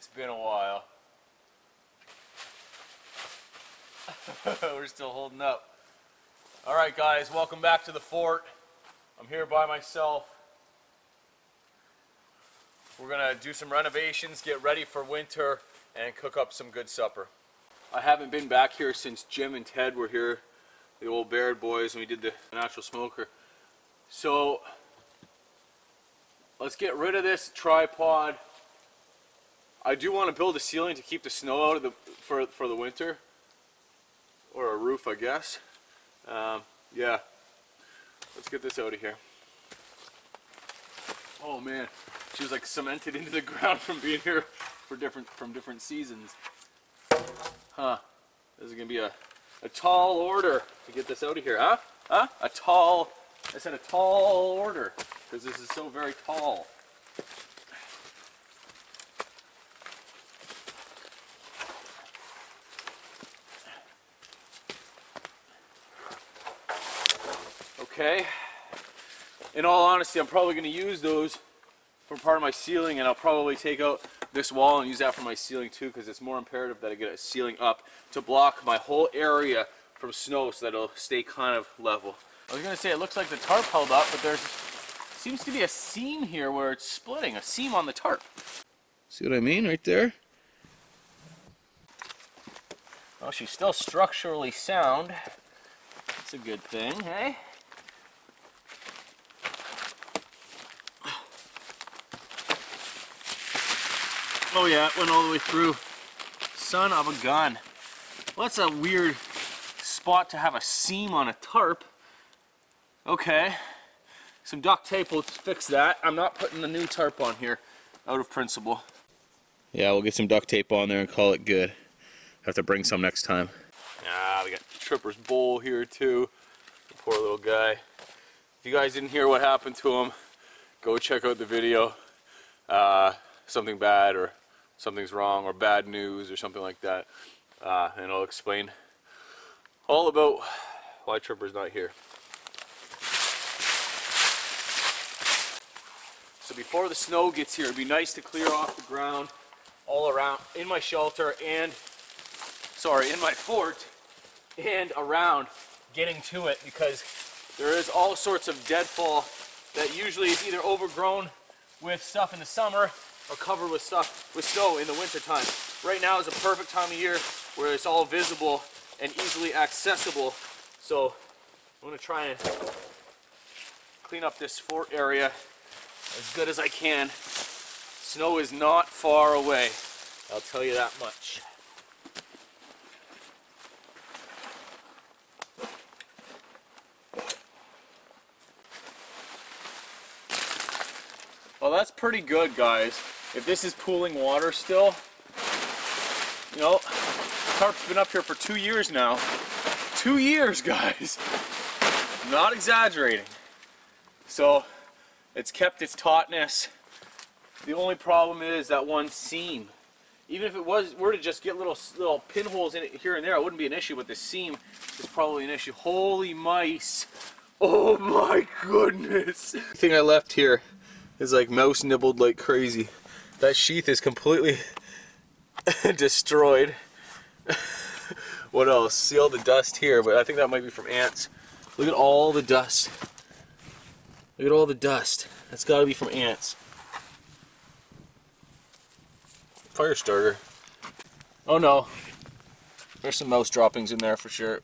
It's been a while. We're still holding up. All right, guys, welcome back to the fort. I'm here by myself. We're gonna do some renovations, get ready for winter, and cook up some good supper. I haven't been back here since Jim and Ted were here, the old Baird boys, and we did the natural smoker. So, let's get rid of this tripod. I do want to build a ceiling to keep the snow out of the for for the winter, or a roof, I guess. Um, yeah, let's get this out of here. Oh man, she was like cemented into the ground from being here for different from different seasons. Huh? This is gonna be a a tall order to get this out of here, huh? Huh? A tall. I said a tall order because this is so very tall. Okay. In all honesty, I'm probably going to use those for part of my ceiling and I'll probably take out this wall and use that for my ceiling too because it's more imperative that I get a ceiling up to block my whole area from snow so that it'll stay kind of level. I was going to say it looks like the tarp held up but there's seems to be a seam here where it's splitting, a seam on the tarp. See what I mean right there? Well, she's still structurally sound. That's a good thing, hey? Oh yeah, it went all the way through. Son of a gun. Well, that's a weird spot to have a seam on a tarp. Okay. Some duct tape will fix that. I'm not putting the new tarp on here out of principle. Yeah, we'll get some duct tape on there and call it good. Have to bring some next time. Ah, we got Tripper's bowl here too. Poor little guy. If you guys didn't hear what happened to him, go check out the video. Uh, something bad or something's wrong or bad news or something like that. Uh, and I'll explain all about why Tripper's not here. So before the snow gets here, it'd be nice to clear off the ground all around in my shelter and, sorry, in my fort and around getting to it because there is all sorts of deadfall that usually is either overgrown with stuff in the summer covered with stuff with snow in the winter time. Right now is a perfect time of year where it's all visible and easily accessible. So I'm gonna try and clean up this fort area as good as I can. Snow is not far away, I'll tell you that much. Well, that's pretty good, guys. If this is pooling water still, you know, tarp's been up here for two years now. Two years, guys. not exaggerating. So, it's kept its tautness. The only problem is that one seam. Even if it was were to just get little little pinholes in it here and there, it wouldn't be an issue. But the seam is probably an issue. Holy mice! Oh my goodness! The thing I left here is like mouse nibbled like crazy. That sheath is completely destroyed. what else? See all the dust here, but I think that might be from ants. Look at all the dust. Look at all the dust. That's got to be from ants. Fire starter. Oh no. There's some mouse droppings in there for sure.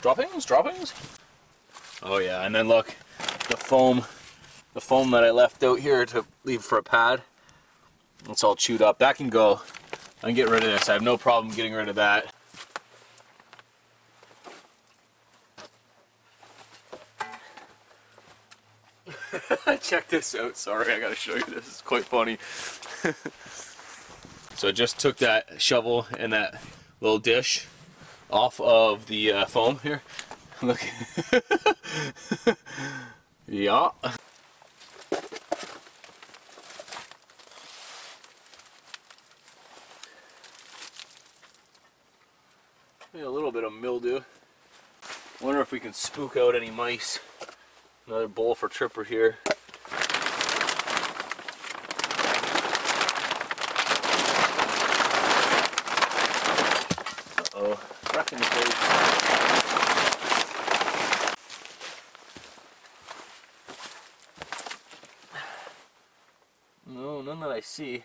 Droppings? Droppings? Oh yeah, and then look, the foam the foam that I left out here to leave for a pad. It's all chewed up. That can go. I can get rid of this. I have no problem getting rid of that. Check this out. Sorry, I gotta show you this. It's quite funny. so I just took that shovel and that little dish off of the uh, foam here. Look. yeah. Maybe a little bit of mildew. Wonder if we can spook out any mice. Another bowl for Tripper here. Uh oh wrecking the place. No, none that I see.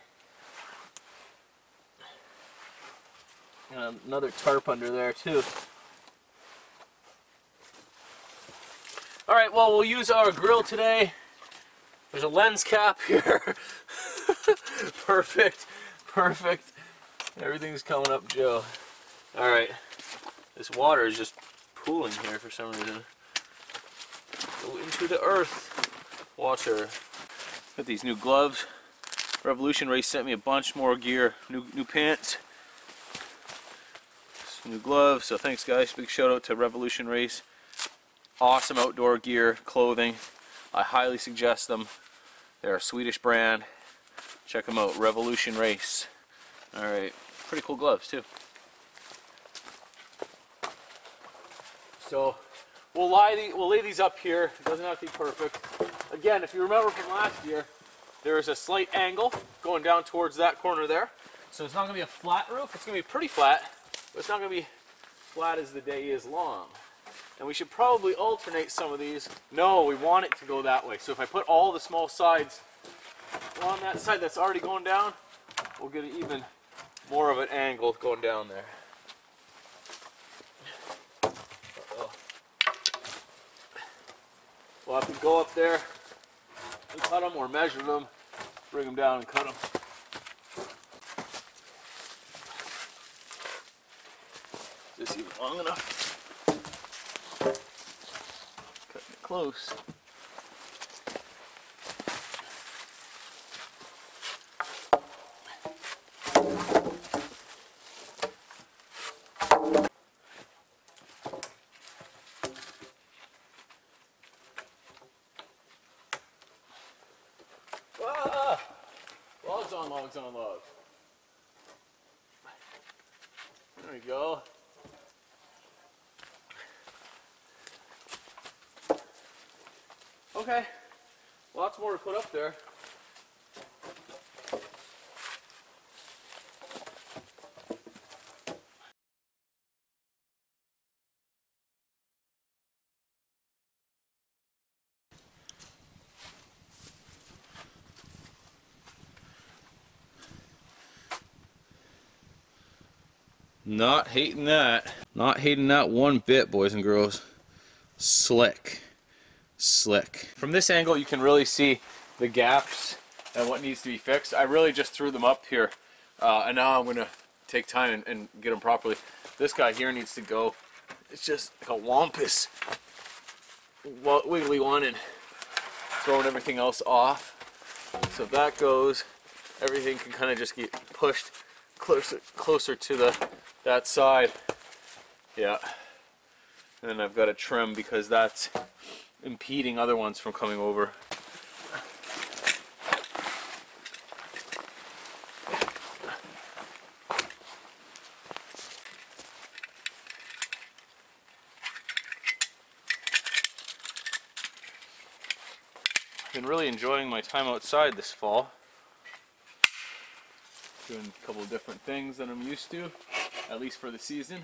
And another tarp under there too. All right, well, we'll use our grill today. There's a lens cap here. perfect, perfect. Everything's coming up, Joe. All right, this water is just pooling here for some reason. Go into the earth. Water. Got these new gloves. Revolution Race sent me a bunch more gear, new new pants, some new gloves. So thanks, guys. Big shout out to Revolution Race. Awesome outdoor gear, clothing. I highly suggest them. They're a Swedish brand. Check them out, Revolution Race. All right, pretty cool gloves too. So we'll the, we'll lay these up here. It doesn't have to be perfect. Again, if you remember from last year, there is a slight angle going down towards that corner there. So it's not going to be a flat roof. It's going to be pretty flat, but it's not going to be flat as the day is long. And we should probably alternate some of these. No, we want it to go that way. So if I put all the small sides on that side that's already going down, we'll get even more of an angle going down there. Uh-oh. We'll have to go up there and cut them or measure them, bring them down and cut them. Is this even long enough? Cutting it close. Ah! Logs on logs on logs. There we go. Okay, lots more to put up there. Not hating that. Not hating that one bit, boys and girls. Slick. Slick. From this angle, you can really see the gaps and what needs to be fixed. I really just threw them up here. Uh, and now I'm to take time and, and get them properly. This guy here needs to go. It's just like a wampus. Wiggly one and throwing everything else off. So that goes, everything can kind of just get pushed closer closer to the that side. Yeah. And then I've got to trim because that's impeding other ones from coming over. Been really enjoying my time outside this fall doing a couple different things that I'm used to, at least for the season.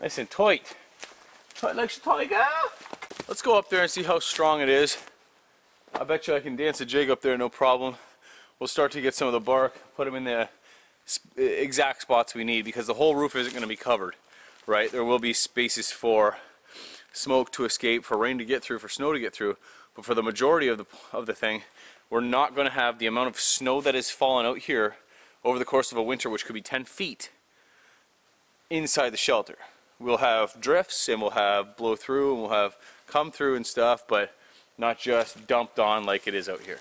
Nice and tight. Tight like a tiger. Let's go up there and see how strong it is. I bet you I can dance a jig up there, no problem. We'll start to get some of the bark, put them in the exact spots we need because the whole roof isn't going to be covered, right? There will be spaces for smoke to escape, for rain to get through, for snow to get through, but for the majority of the, of the thing, we're not going to have the amount of snow that has fallen out here over the course of a winter, which could be 10 feet, inside the shelter. We'll have drifts and we'll have blow through and we'll have come through and stuff, but not just dumped on like it is out here.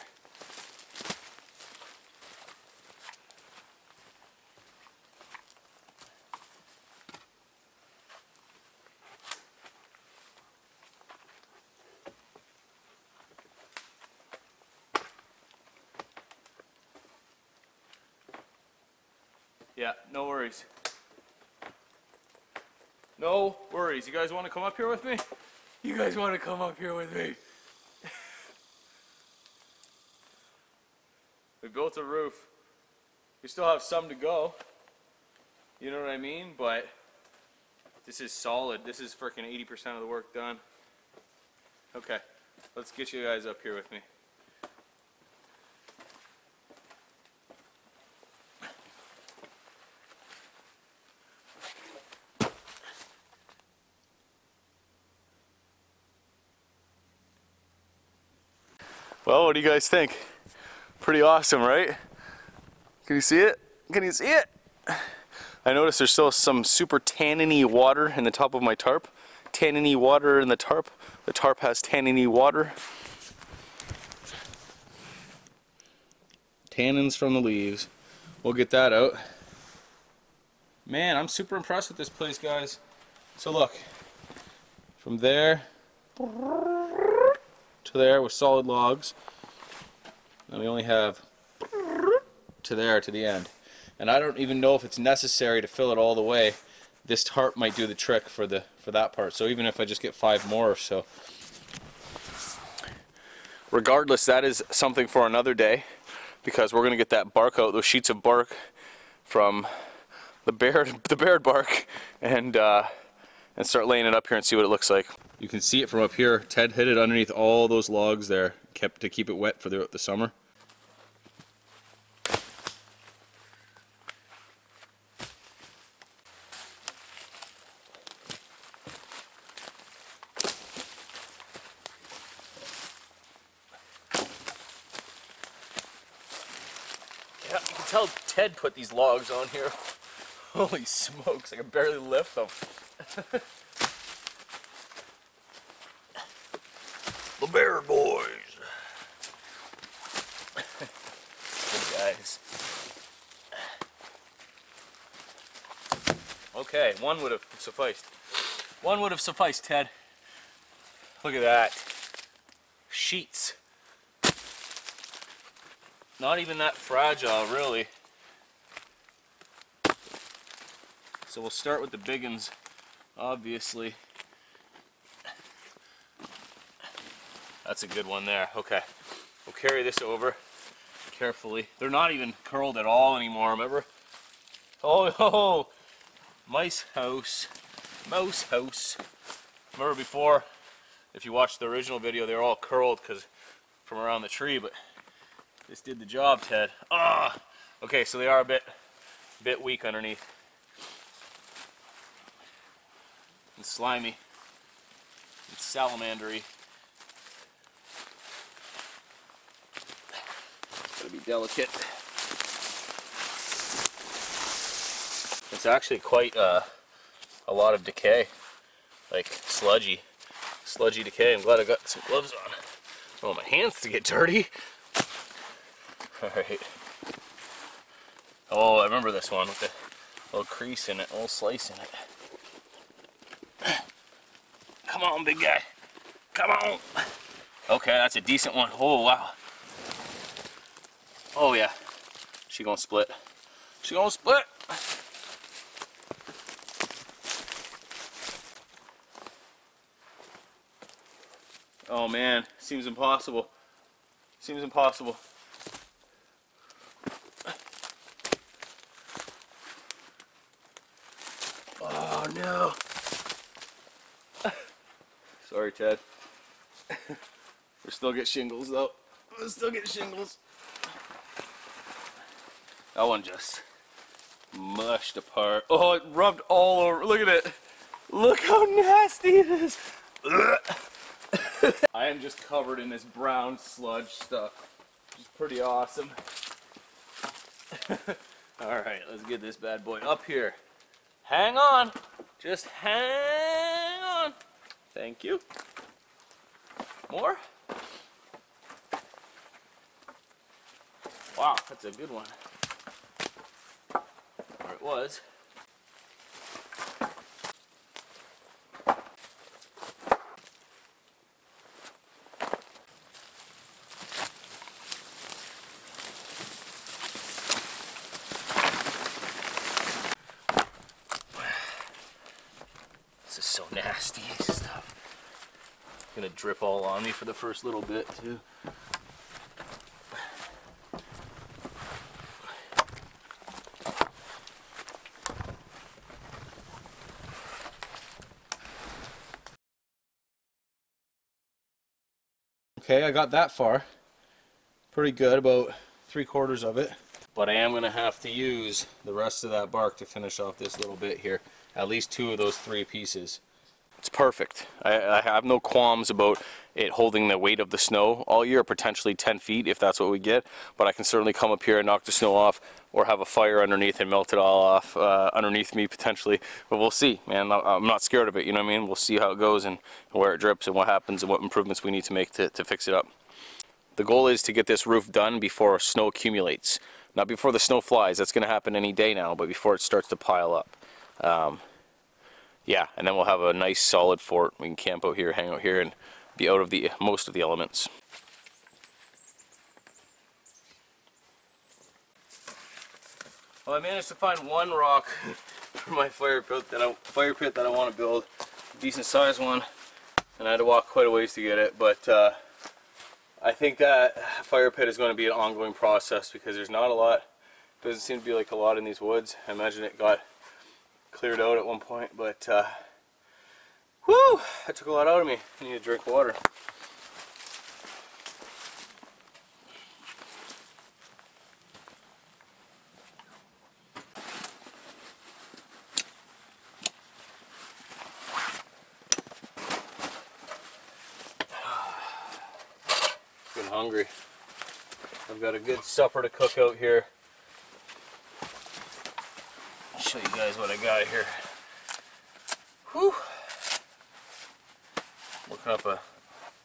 Yeah, no worries. No worries. You guys want to come up here with me? You guys want to come up here with me? we built a roof. We still have some to go. You know what I mean? But this is solid. This is freaking 80% of the work done. Okay, let's get you guys up here with me. Do you guys think? Pretty awesome, right? Can you see it? Can you see it? I noticed there's still some super tanniny water in the top of my tarp. Tanniny water in the tarp. The tarp has tanniny water. Tannins from the leaves. We'll get that out. Man, I'm super impressed with this place, guys. So look, from there to there with solid logs. And we only have to there to the end. And I don't even know if it's necessary to fill it all the way. This tarp might do the trick for the for that part. So even if I just get five more or so. Regardless, that is something for another day because we're gonna get that bark out, those sheets of bark from the Baird the Baird bark and uh, and start laying it up here and see what it looks like. You can see it from up here. Ted hid it underneath all those logs there, kept to keep it wet for the, the summer. Yeah, you can tell Ted put these logs on here. Holy smokes, I can barely lift them. the Baird Boys. Good guys. Okay, one would have sufficed. One would have sufficed, Ted. Look at that. Sheets. Not even that fragile, really. So we'll start with the big ones, obviously. That's a good one there. Okay. We'll carry this over carefully. They're not even curled at all anymore, remember? Oh, oh, mice house, mouse house. Remember before, if you watched the original video, they were all curled because from around the tree, but this did the job, Ted. Ah! Okay, so they are a bit, bit weak underneath. and slimy and salamandery. Gotta be delicate. It's actually quite uh, a lot of decay, like sludgy, sludgy decay. I'm glad I got some gloves on. I don't want my hands to get dirty. All right. Oh, I remember this one with the little crease in it, little slice in it. Come on, big guy. Come on. Okay, that's a decent one. Oh, wow. Oh, yeah. She gonna split. She gonna split. Oh, man. Seems impossible. Seems impossible. Oh, no. Sorry, Ted. we still get shingles though. I still get shingles. That one just mushed apart. Oh, it rubbed all over. Look at it. Look how nasty it is. I am just covered in this brown sludge stuff. Which is pretty awesome. Alright, let's get this bad boy up here. Hang on. Just hang on. Thank you. More? Wow, that's a good one. Or it was. This is so nasty stuff. Gonna drip all on me for the first little bit too. Okay, I got that far. Pretty good, about three quarters of it. But I am gonna have to use the rest of that bark to finish off this little bit here. At least two of those three pieces. It's perfect. I, I have no qualms about it holding the weight of the snow all year, potentially 10 feet if that's what we get. But I can certainly come up here and knock the snow off or have a fire underneath and melt it all off uh, underneath me potentially. But we'll see, man. I'm not scared of it, you know what I mean? We'll see how it goes and where it drips and what happens and what improvements we need to make to, to fix it up. The goal is to get this roof done before snow accumulates. Not before the snow flies, that's going to happen any day now, but before it starts to pile up. Um, yeah, and then we'll have a nice solid fort. We can camp out here, hang out here, and be out of the most of the elements. Well, I managed to find one rock for my fire pit that I, fire pit that I want to build, a decent sized one, and I had to walk quite a ways to get it. But uh, I think that fire pit is going to be an ongoing process because there's not a lot. Doesn't seem to be like a lot in these woods. I imagine it got cleared out at one point, but uh, whoo, that took a lot out of me. I need to drink water. Hungry. I've got a good supper to cook out here. Show you guys what I got here. Whew. Working up a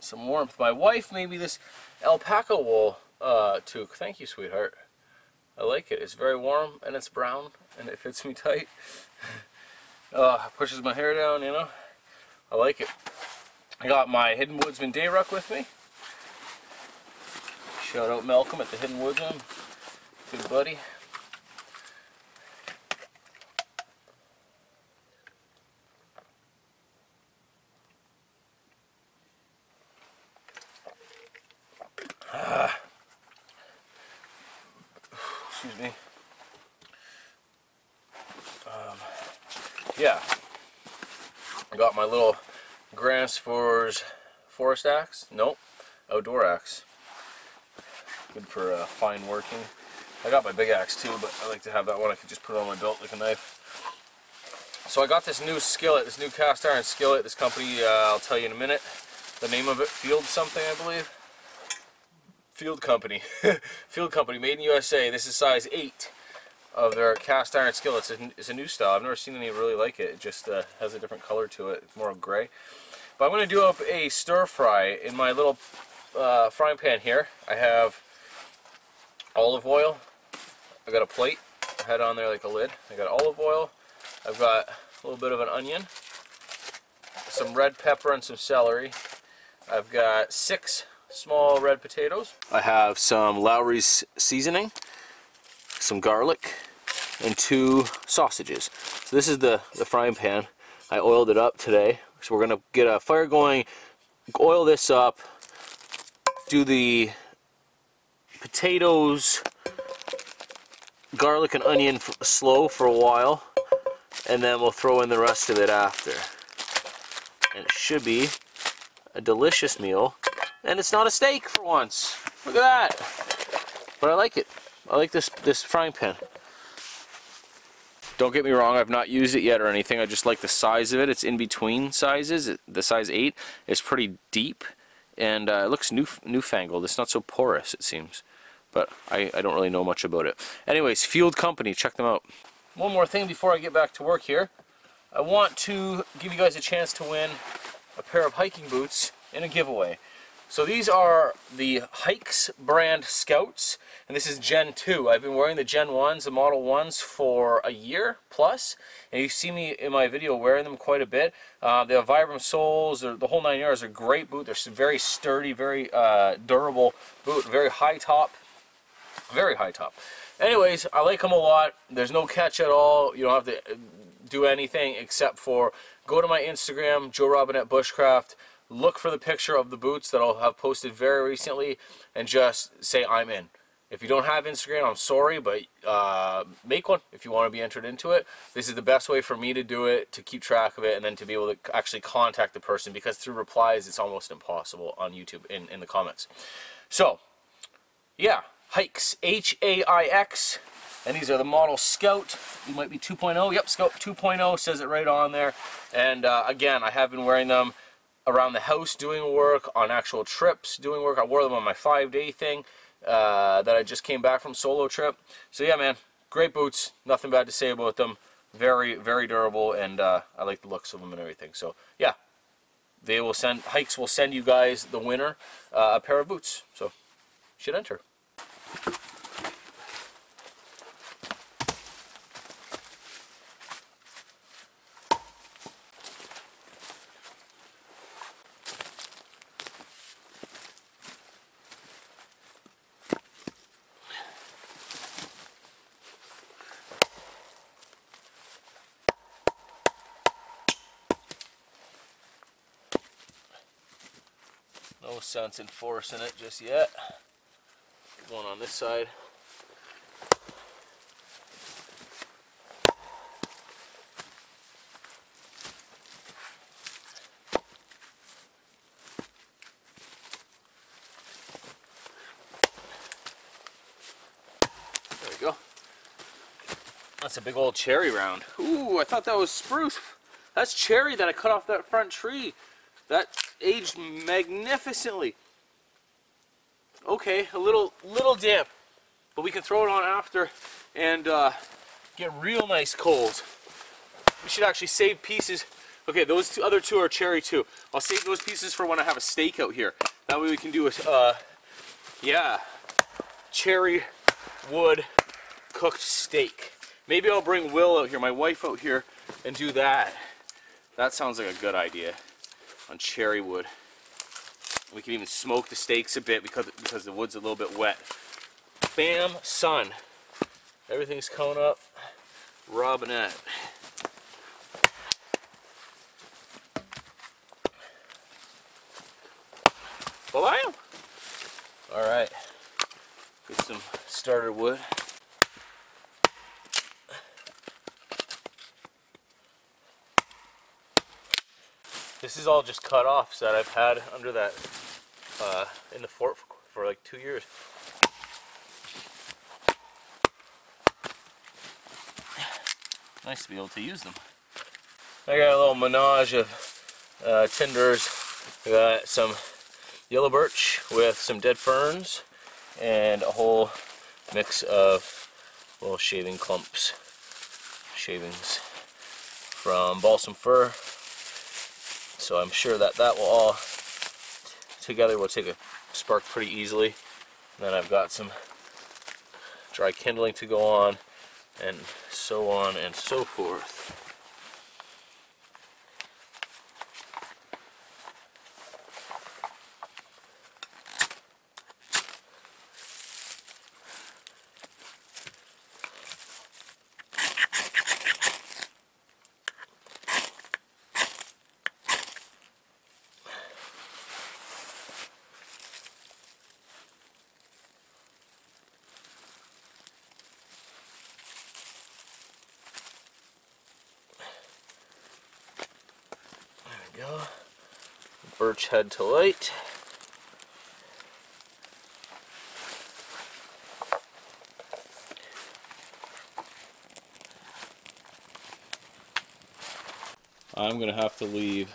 some warmth. My wife made me this alpaca wool uh, toque. Thank you, sweetheart. I like it. It's very warm and it's brown and it fits me tight. uh, pushes my hair down, you know. I like it. I got my Hidden Woodsman day ruck with me. Shout out Malcolm at the Hidden Woodsman. Good buddy. excuse me. Um, yeah, I got my little Gränsfors forest axe. Nope, outdoor axe. Good for uh, fine working. I got my big axe too, but I like to have that one. I can just put it on my belt like a knife. So I got this new skillet, this new cast iron skillet. This company, uh, I'll tell you in a minute. The name of it, Field something, I believe. Field Company. Field Company, made in USA. This is size 8 of their cast iron skillets. It's a new style. I've never seen any really like it. It just uh, has a different color to it. It's more gray. But I'm going to do up a stir fry in my little uh, frying pan here. I have olive oil. I've got a plate. I had on there like a lid. I got olive oil. I've got a little bit of an onion, some red pepper and some celery. I've got six small red potatoes. I have some Lawry's seasoning, some garlic, and two sausages. So this is the, the frying pan. I oiled it up today. So we're going to get a fire going, oil this up, do the potatoes, garlic and onion slow for a while, and then we'll throw in the rest of it after. And it should be a delicious meal and it's not a steak for once. Look at that. But I like it. I like this this frying pan. Don't get me wrong, I've not used it yet or anything. I just like the size of it. It's in between sizes. The size 8 is pretty deep and uh, it looks new newfangled. It's not so porous, it seems. But I, I don't really know much about it. Anyways, Field Company, check them out. One more thing before I get back to work here. I want to give you guys a chance to win a pair of hiking boots in a giveaway. So these are the HAIX brand Scouts, and this is Gen 2. I've been wearing the Gen 1s, the Model 1s, for a year plus, and you see me in my video wearing them quite a bit. Uh, they have Vibram soles, the whole nine yards. They're a great boot. They're very sturdy, very uh, durable boot, very high top, very high top. Anyways, I like them a lot. There's no catch at all. You don't have to do anything except for go to my Instagram, Joe Robinet Bushcraft, look for the picture of the boots that I'll have posted very recently and just say I'm in. If you don't have Instagram, I'm sorry, but uh, make one if you want to be entered into it. This is the best way for me to do it, to keep track of it, and then to be able to actually contact the person because through replies, it's almost impossible on YouTube in, in the comments. So, yeah, HAIX, H-A-I-X, and these are the model Scout. You might be 2.0. Yep, Scout 2.0 says it right on there. And uh, again, I have been wearing them around the house doing work, on actual trips doing work. I wore them on my five-day thing uh, that I just came back from solo trip. So yeah, man, great boots. Nothing bad to say about them. Very, very durable, and uh, I like the looks of them and everything. So yeah, they will send HAIX will send you guys the winner uh, a pair of boots. So should enter. No sense in forcing it just yet. One on this side. There we go. That's a big old cherry round. Ooh, I thought that was spruce. That's cherry that I cut off that front tree. That aged magnificently. Okay, a little little damp, but we can throw it on after and uh, get real nice coals. We should actually save pieces. Okay, those two, other two are cherry too. I'll save those pieces for when I have a steak out here. That way we can do a, uh, yeah, cherry wood cooked steak. Maybe I'll bring Will out here, my wife out here, and do that. That sounds like a good idea on cherry wood. We can even smoke the steaks a bit because, because the wood's a little bit wet. Bam, son. Everything's coming up. Robinet. Bam! Alright. Get some starter wood. This is all just cut offs that I've had under that uh, in the fort for, for like two years. Nice to be able to use them. I got a little menage of uh, tinders. I got some yellow birch with some dead ferns and a whole mix of little shaving clumps, shavings from balsam fir so I'm sure that that will all together will take a spark pretty easily. And then I've got some dry kindling to go on and so on and so forth. Birch Head to Light. I'm gonna have to leave.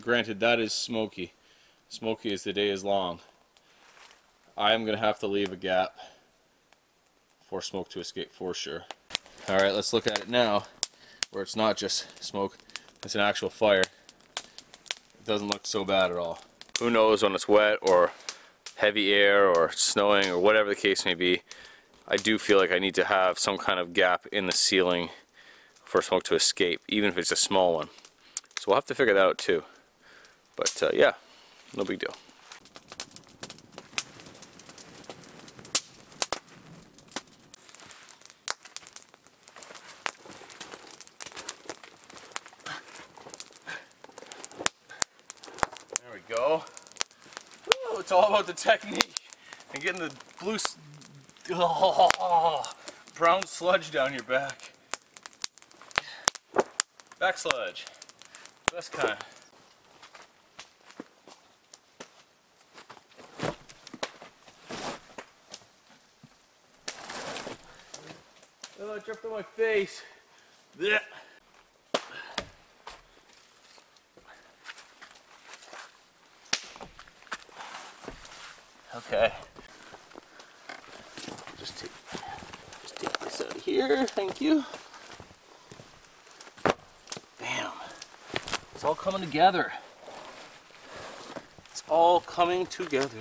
Granted, that is smoky. Smoky as the day is long. I'm gonna have to leave a gap for smoke to escape for sure. All right, let's look at it now, where it's not just smoke, it's an actual fire. Doesn't look so bad at all. Who knows when it's wet or heavy air or snowing or whatever the case may be, I do feel like I need to have some kind of gap in the ceiling for smoke to escape, even if it's a small one. So we'll have to figure that out too. But uh, yeah, no big deal. There we go. About the technique and getting the blue, oh, brown sludge down your back. Back sludge. Best kind. Oh, it dripped on my face. Blech. Okay. Just take, just take this out of here. Thank you. Damn. It's all coming together. It's all coming together.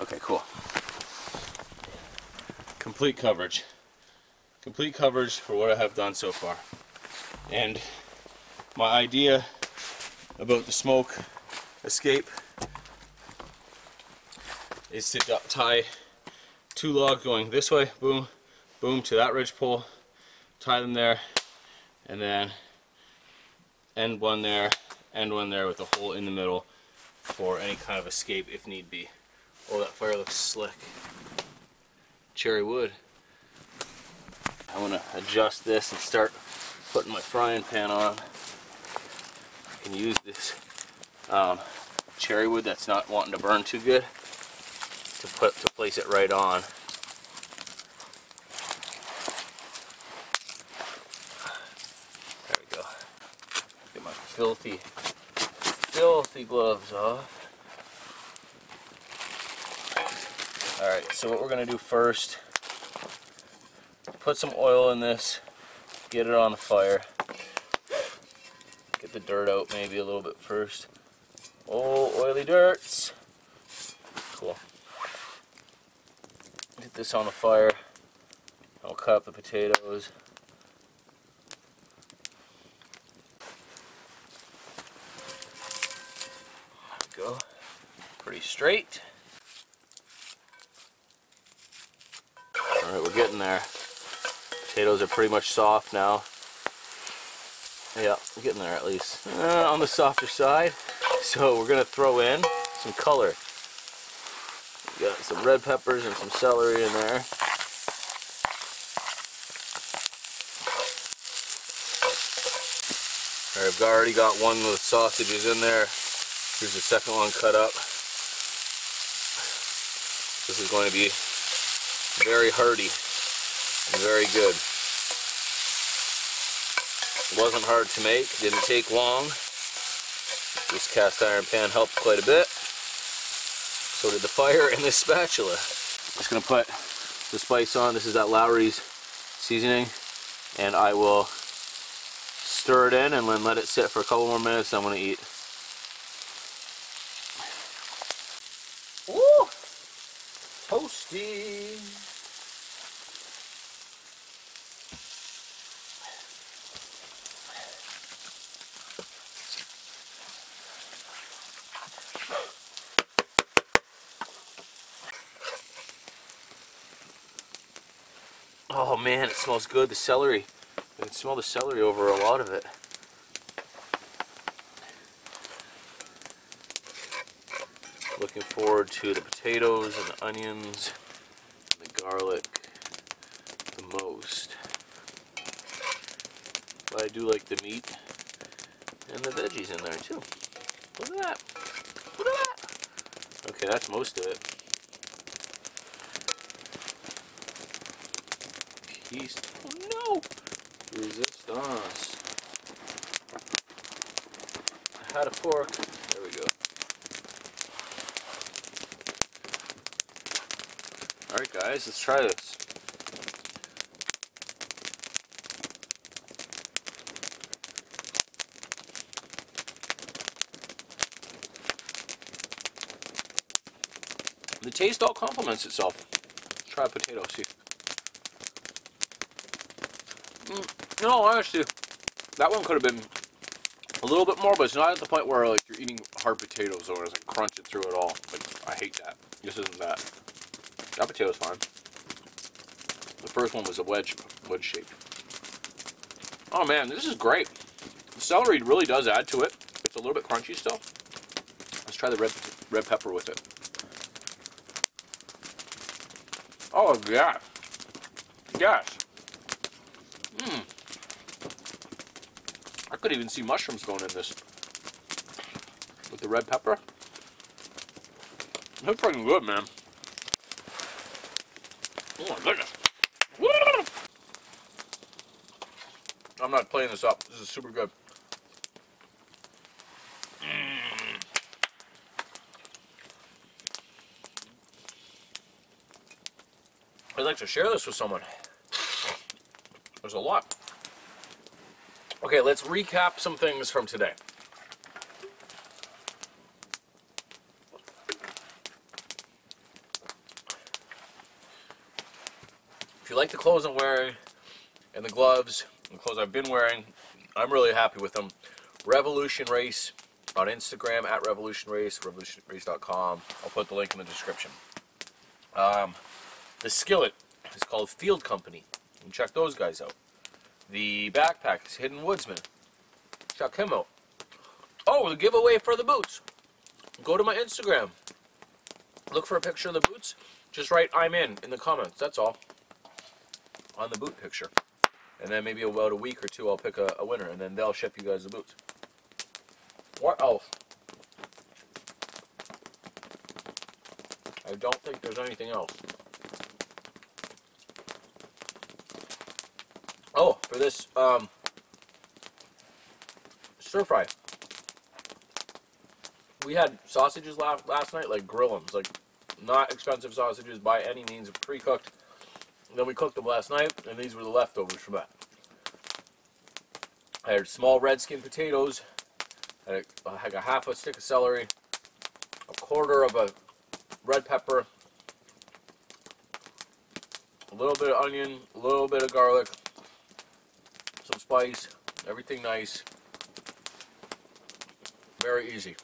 Okay, cool. Complete coverage. Complete coverage for what I have done so far. And my idea about the smoke escape is to tie two logs going this way, boom, boom, to that ridge pole, tie them there, and then end one there, end one there with a hole in the middle for any kind of escape if need be. Oh, that fire looks slick. Cherry wood. I want to adjust this and start putting my frying pan on. I can use this um, cherry wood that's not wanting to burn too good to put to place it right on. There we go. Get my filthy, filthy gloves off. Alright, so what we're going to do first, put some oil in this, get it on the fire, get the dirt out maybe a little bit first. Oh, oily dirts! Cool. Get this on the fire, I'll cut up the potatoes. There we go. Pretty straight. Alright, we're getting there. Potatoes are pretty much soft now. Yeah, we're getting there at least. Uh, on the softer side. So we're going to throw in some color. Got some red peppers and some celery in there. I've already got one with sausages in there. Here's the second one cut up. This is going to be very hearty and very good. It wasn't hard to make, didn't take long. This cast iron pan helped quite a bit. So did the fire and this spatula. Just gonna put the spice on. This is that Lawry's seasoning. And I will stir it in and then let it sit for a couple more minutes. I'm gonna eat. Woo! Toasty! Oh man, it smells good. The celery. I can smell the celery over a lot of it. Looking forward to the potatoes and the onions and the garlic the most. But I do like the meat and the veggies in there too. Look at that. Look at that. Okay, that's most of it. Peace. Oh no! Resistance. I had a fork. There we go. Alright guys, let's try this. The taste all complements itself. Let's try a potato, see. No, honestly, that one could have been a little bit more, but it's not at the point where like you're eating hard potatoes or it's like crunching through it all. Like I hate that. This isn't that. That potato's fine. The first one was a wedge, wedge shape. Oh man, this is great. The celery really does add to it. It's a little bit crunchy still. Let's try the red red pepper with it. Oh, yeah. Yes. Mmm. I could even see mushrooms going in this. With the red pepper. They're pretty good, man. Oh my goodness. Woo! I'm not playing this up. This is super good. Mm. I'd like to share this with someone. There's a lot. Okay, let's recap some things from today. If you like the clothes I'm wearing and the gloves, the clothes I've been wearing, I'm really happy with them. Revolution Race on Instagram at Revolution Race, revolutionrace.com. I'll put the link in the description. Um, the skillet is called Field Company. You can check those guys out. The backpack is Hidden Woodsman. Check him out. Oh, the giveaway for the boots. Go to my Instagram. Look for a picture of the boots. Just write I'm in in the comments. That's all. On the boot picture. And then maybe about a week or two I'll pick a, a winner and then they'll ship you guys the boots. What else? I don't think there's anything else. Oh, for this um, stir fry. We had sausages last, last night, like grillums, like not expensive sausages by any means, pre-cooked. Then we cooked them last night, and these were the leftovers from that. I had small red skin potatoes, had a half a stick of celery, a quarter of a red pepper, a little bit of onion, a little bit of garlic, spice, everything nice. Very easy.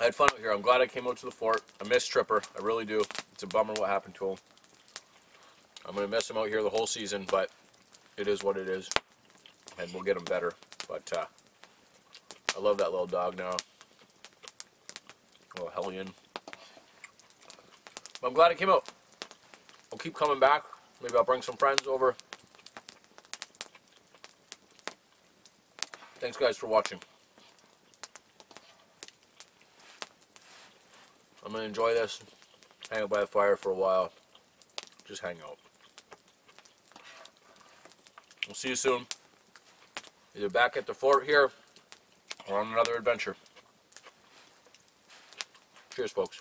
I had fun out here. I'm glad I came out to the fort. I miss Tripper. I really do. It's a bummer what happened to him. I'm going to miss him out here the whole season, but it is what it is. And we'll get him better. But uh, I love that little dog now. Little Hellion. But I'm glad it came out. I'll keep coming back. Maybe I'll bring some friends over. Thanks guys for watching. I'm going to enjoy this. Hang out by the fire for a while. Just hang out. We'll see you soon. Either back at the fort here or on another adventure. Cheers, folks.